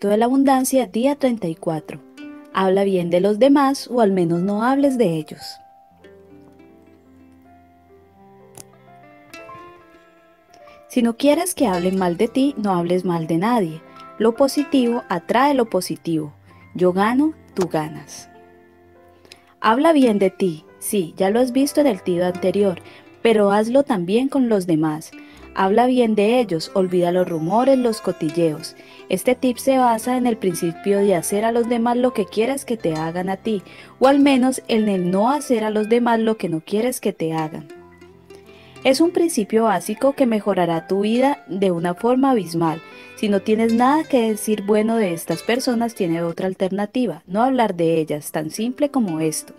De la Abundancia, día 34. Habla bien de los demás o al menos no hables de ellos. Si no quieres que hablen mal de ti, no hables mal de nadie. Lo positivo atrae lo positivo. Yo gano, tú ganas. Habla bien de ti, sí, ya lo has visto en el tío anterior, pero hazlo también con los demás. Habla bien de ellos, olvida los rumores, los cotilleos. Este tip se basa en el principio de hacer a los demás lo que quieras que te hagan a ti, o al menos en el no hacer a los demás lo que no quieres que te hagan. Es un principio básico que mejorará tu vida de una forma abismal. Si no tienes nada que decir bueno de estas personas, tiene otra alternativa, no hablar de ellas, tan simple como esto.